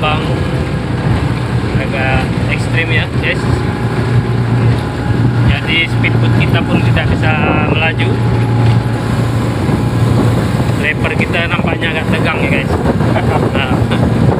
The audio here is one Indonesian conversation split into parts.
gelombang agak ekstrim ya guys. Jadi speedboat kita pun tidak bisa melaju. Leper kita nampaknya agak tegang ya guys. Nah.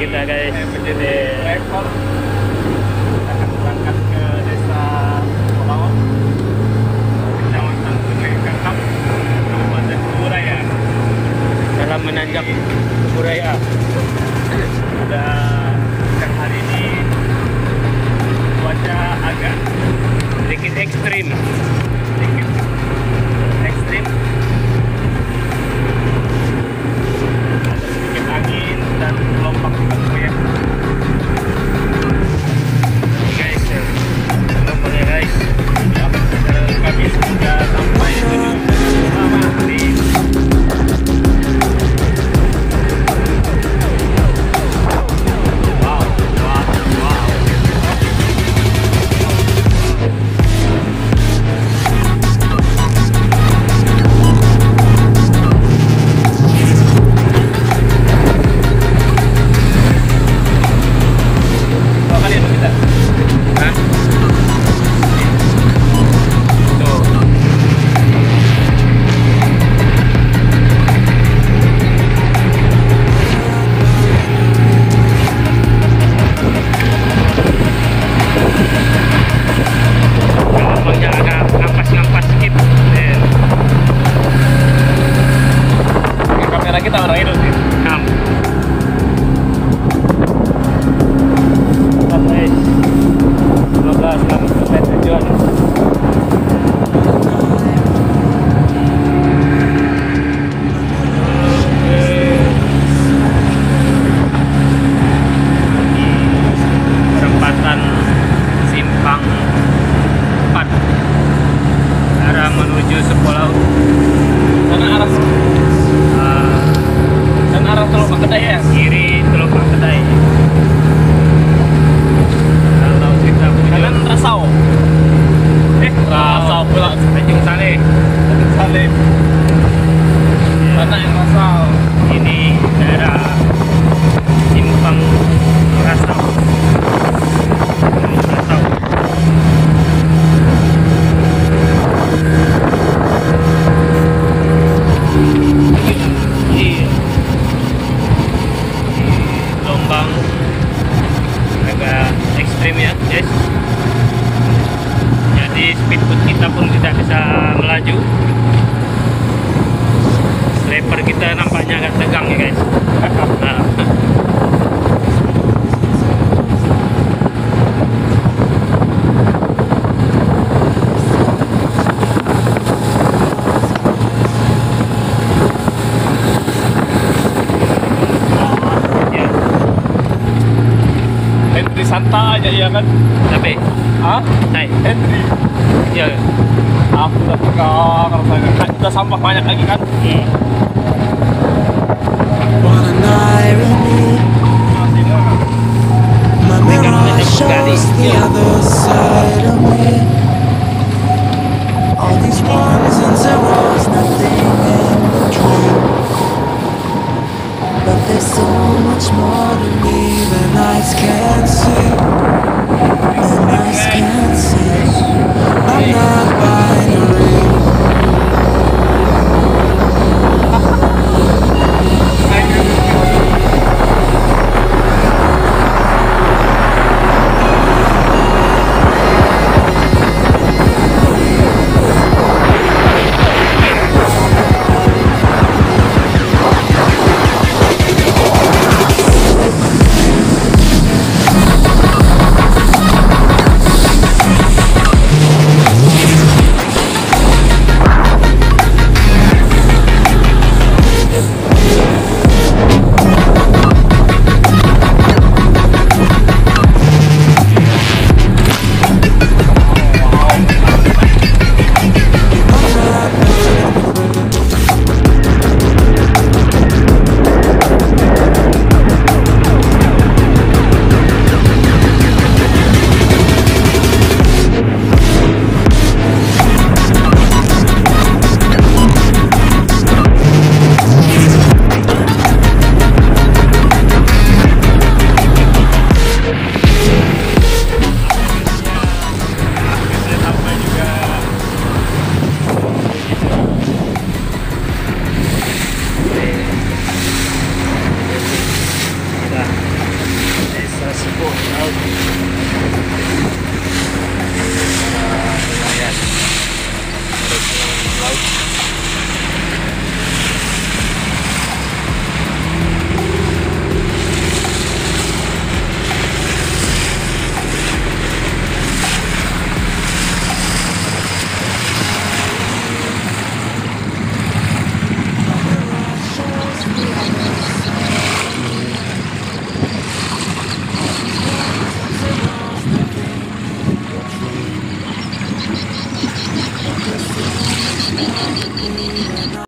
kita guys. Jadi Rekor ekstrim ya, guys. Jadi speedboat kita pun tidak bisa melaju. Leper kita nampaknya agak tegang ya, guys. Nah. Ya, Santa aja ya kan tapi Hah? naik. Henry Ya. aku udah tegang rasanya Kan udah sampah banyak lagi kan Hmm. What an irony. Thank you.